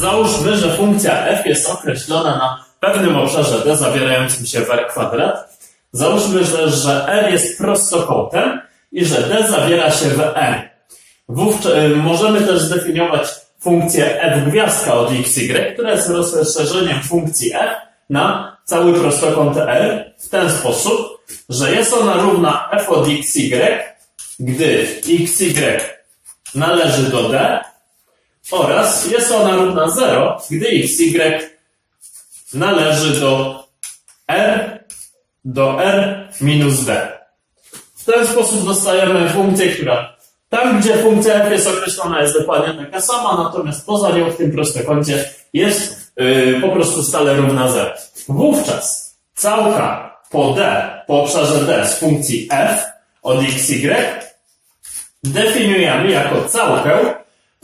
Załóżmy, że funkcja f jest określona na pewnym obszarze d zawierającym się w r kwadrat. Załóżmy, że, że r jest prostokątem i że d zawiera się w r. Wówczas możemy też zdefiniować funkcję f gwiazdka od xy, która jest rozszerzeniem funkcji f na cały prostokąt r w ten sposób, że jest ona równa f od xy, gdy xy należy do d oraz jest ona równa 0, gdy xy należy do r do r minus d. W ten sposób dostajemy funkcję, która tam, gdzie funkcja f jest określona, jest dokładnie taka sama, natomiast poza nią w tym prostokącie jest yy, po prostu stale równa 0. Wówczas całka po d, po obszarze d z funkcji f od xy definiujemy jako całkę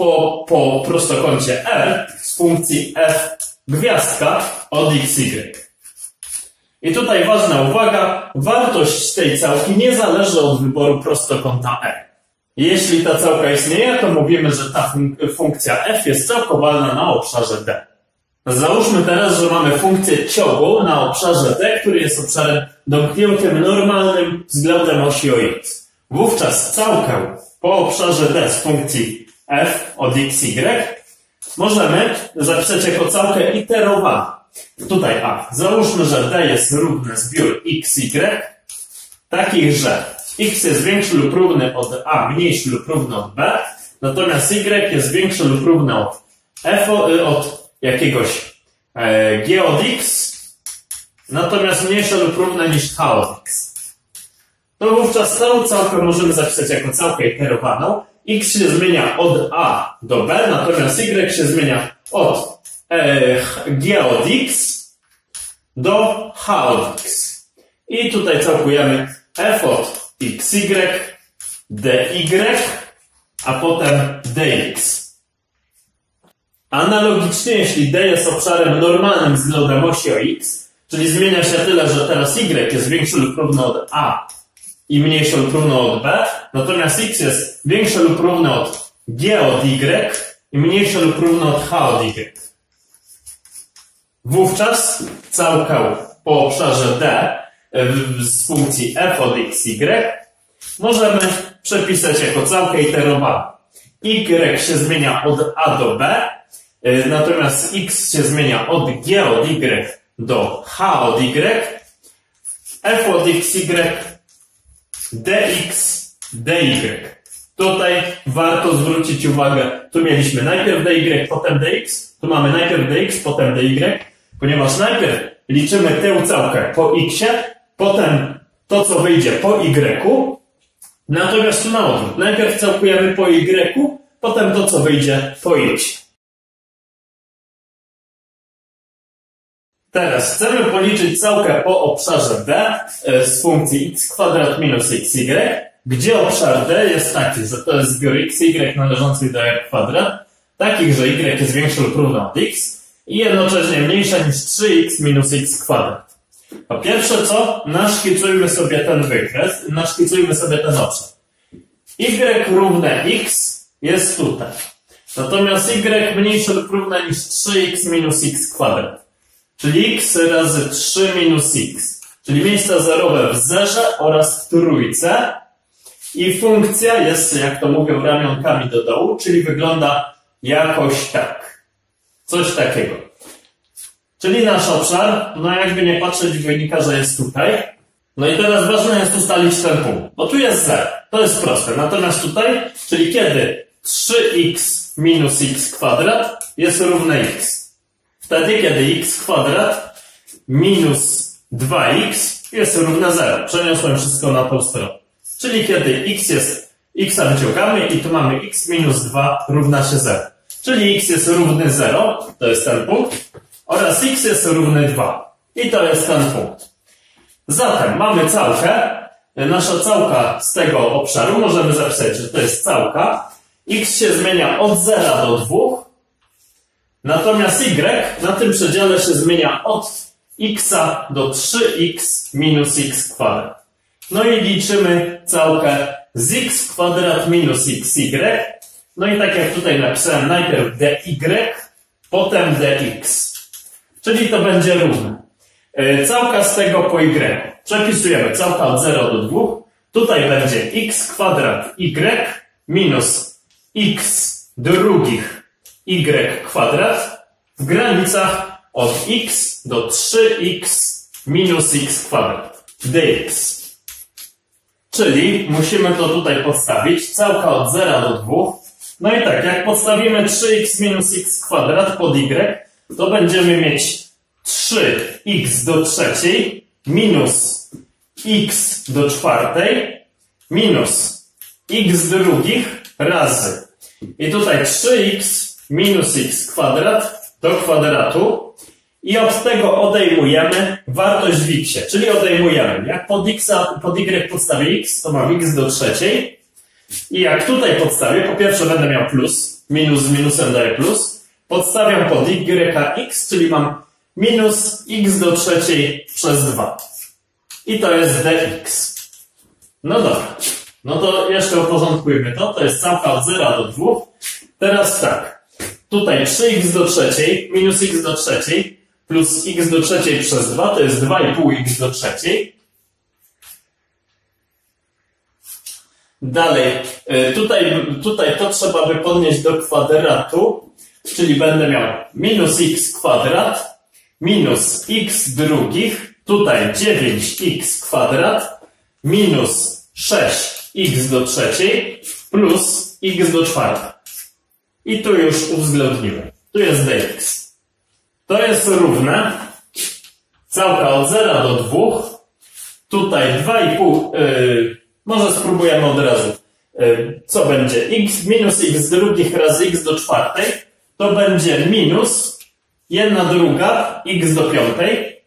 po, po prostokącie r z funkcji f gwiazdka od xy. I tutaj ważna uwaga, wartość tej całki nie zależy od wyboru prostokąta r. Jeśli ta całka istnieje, to mówimy, że ta fun funkcja f jest całkowalna na obszarze d. Załóżmy teraz, że mamy funkcję ciągłą na obszarze d, który jest obszarem domkniętym normalnym względem osi o x. Wówczas całkę po obszarze d z funkcji f od xy możemy zapisać jako całkę iterowaną. Tutaj a. Załóżmy, że d jest równy zbiór xy, takich, że x jest większy lub równy od a, mniejszy lub równy od b, natomiast y jest większy lub równy od f, y, od jakiegoś e, g od x, natomiast mniejsze lub równe niż h od x. To wówczas całą całkę możemy zapisać jako całkę iterowaną. X się zmienia od a do b, natomiast y się zmienia od e, g od x do h od x. I tutaj całkujemy f od xy, dy, a potem dx. Analogicznie, jeśli d jest obszarem normalnym względem osi o x, czyli zmienia się tyle, że teraz y jest większy lub równy od a i mniejszy lub równy od b, natomiast x jest większy lub równy od g od y i mniejszy lub równy od h od y. Wówczas całkę po obszarze d z funkcji f od xy możemy przepisać jako całkę iterowaną. y się zmienia od a do b, y, natomiast x się zmienia od g od y do h od y, f od xy, dx, dy. Tutaj warto zwrócić uwagę, tu mieliśmy najpierw dy, potem dx, tu mamy najpierw dx, potem dy, ponieważ najpierw liczymy tę całkę po x, potem to, co wyjdzie po Y, natomiast tu na odwrót. Najpierw całkujemy po Y, potem to, co wyjdzie po X. Teraz chcemy policzyć całkę po obszarze D e, z funkcji x kwadrat minus xy, gdzie obszar D jest taki, że to jest zbiór xy należący do r kwadrat, takich, że y jest większy lub równy od x i jednocześnie mniejsze niż 3x minus x kwadrat. Po pierwsze co? Naszkicujmy sobie ten wykres, naszkicujmy sobie ten obszar. y równe x jest tutaj. Natomiast y mniejsze lub równe niż 3x minus x kwadrat. Czyli x razy 3 minus x. Czyli miejsca zerowe w zerze oraz trójce. I funkcja jest, jak to mówią, ramionkami do dołu, czyli wygląda jakoś tak. Coś takiego. Czyli nasz obszar, no jakby nie patrzeć, wynika, że jest tutaj. No i teraz ważne jest ustalić ten punkt, bo tu jest 0. To jest proste. Natomiast tutaj, czyli kiedy 3x minus x kwadrat jest równe x. Wtedy, kiedy x kwadrat minus 2x jest równe 0. Przeniosłem wszystko na tą stronę. Czyli kiedy x jest, x wyciągamy i tu mamy x minus 2 równa się 0. Czyli x jest równy 0, to jest ten punkt oraz x jest równy 2. I to jest ten punkt. Zatem mamy całkę. Nasza całka z tego obszaru możemy zapisać, że to jest całka. x się zmienia od 0 do 2. Natomiast y na tym przedziale się zmienia od x do 3x minus x kwadrat. No i liczymy całkę z x kwadrat minus xy. No i tak jak tutaj napisałem, najpierw dy potem dx. Czyli to będzie równe. E, Całka z tego po y. Przepisujemy całka od 0 do 2. Tutaj będzie x kwadrat y minus x drugich y kwadrat w granicach od x do 3x minus x kwadrat dx. Czyli musimy to tutaj podstawić. Całka od 0 do 2. No i tak, jak podstawimy 3x minus x kwadrat pod y, to będziemy mieć 3x do trzeciej minus x do czwartej minus x drugich razy. I tutaj 3x minus x kwadrat do kwadratu i od tego odejmujemy wartość w x, czyli odejmujemy. Jak pod, x, pod y podstawię x, to mam x do trzeciej. I jak tutaj podstawię, po pierwsze będę miał plus, minus z minusem daje plus. Podstawiam pod y x, czyli mam minus x do trzeciej przez 2. I to jest dx. No dobra. No to jeszcze uporządkujmy to. To jest całka od 0 do 2. Teraz tak. Tutaj 3x do trzeciej minus x do trzeciej plus x do trzeciej przez 2 to jest 2,5x do trzeciej. Dalej, y, tutaj, tutaj to trzeba by podnieść do kwadratu, czyli będę miał minus x kwadrat minus x drugich, tutaj 9x kwadrat minus 6x do trzeciej plus x do czwartej. I tu już uwzględniłem. Tu jest dx. To jest równe całka od 0 do 2. Tutaj 2,5. Yy, może spróbujemy od razu. Yy, co będzie? x minus x drugich razy x do czwartej. To będzie minus 1 druga x do piątej.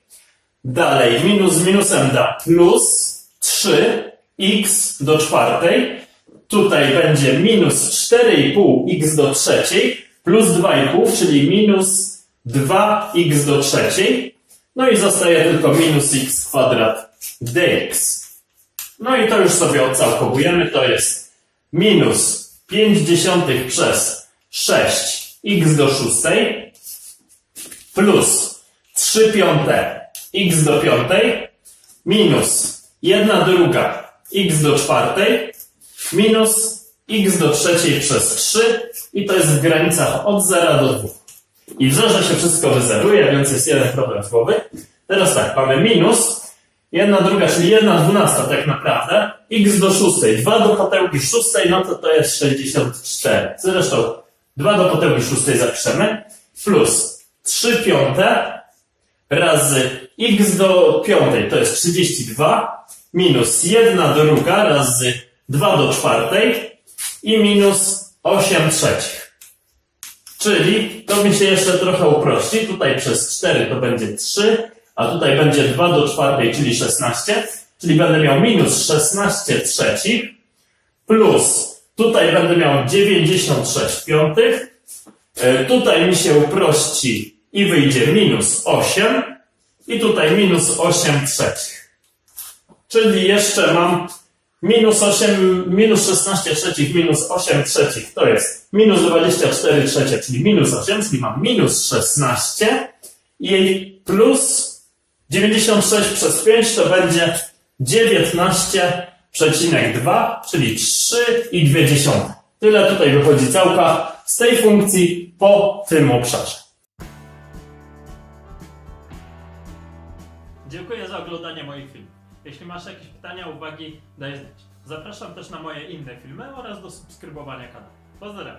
Dalej minus z minusem da plus 3 x do czwartej. Tutaj będzie minus 4,5 x do trzeciej plus 2,5, czyli minus 2x do trzeciej. No i zostaje tylko minus x kwadrat dx. No i to już sobie odcałkowujemy. To jest minus 5 dziesiątych przez 6x do szóstej plus 3 piąte x do piątej minus 1 druga x do czwartej minus x do trzeciej przez 3 i to jest w granicach od 0 do 2. I w zerze się wszystko wyzeruje, więc jest jeden problem z głowy. Teraz tak, mamy minus, jedna druga, czyli jedna dwunasta tak naprawdę, x do szóstej, dwa do potełki szóstej, no to to jest 64. Zresztą dwa do potełki szóstej zapiszemy, plus 3 piąte razy x do piątej, to jest 32, minus jedna druga razy 2 do czwartej i minus 8 trzecich. Czyli to mi się jeszcze trochę uprości. Tutaj przez 4 to będzie 3, a tutaj będzie 2 do 4, czyli 16. Czyli będę miał minus 16 trzecich plus tutaj będę miał 96 piątych. E, tutaj mi się uprości i wyjdzie minus 8 i tutaj minus 8 trzecich. Czyli jeszcze mam minus 8, minus 16 trzecich, minus 8 trzecich, to jest minus 24 trzecie, czyli minus 8, czyli mam minus 16 i plus 96 przez 5 to będzie 19,2, czyli 3,2. Tyle tutaj wychodzi całka z tej funkcji po tym obszarze. Dziękuję za oglądanie moich filmów. Jeśli masz jakieś pytania, uwagi, daj znać. Zapraszam też na moje inne filmy oraz do subskrybowania kanału. Pozdrawiam.